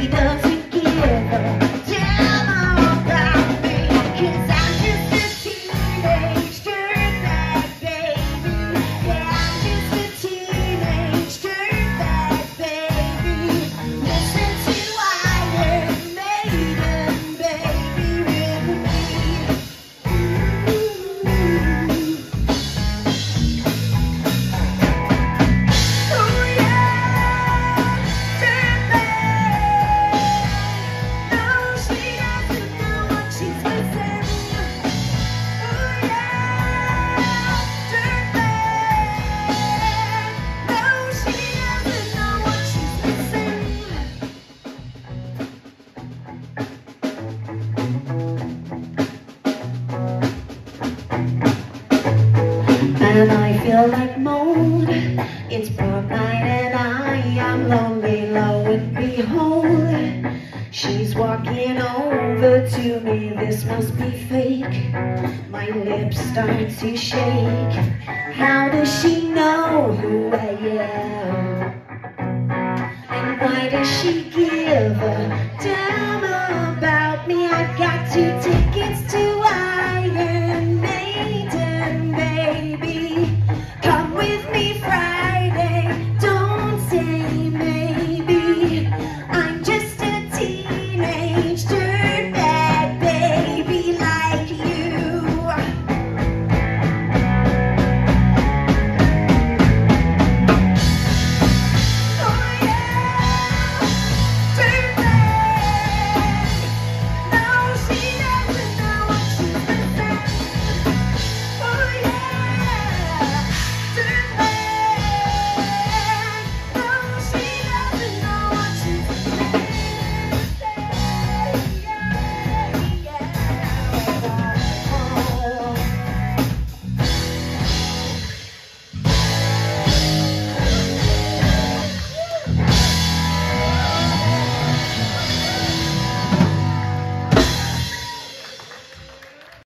baby does. And I feel like mold. It's prom night and I am lonely Lo and behold She's walking over to me. This must be fake. My lips start to shake. How does she know